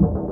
you.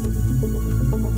Música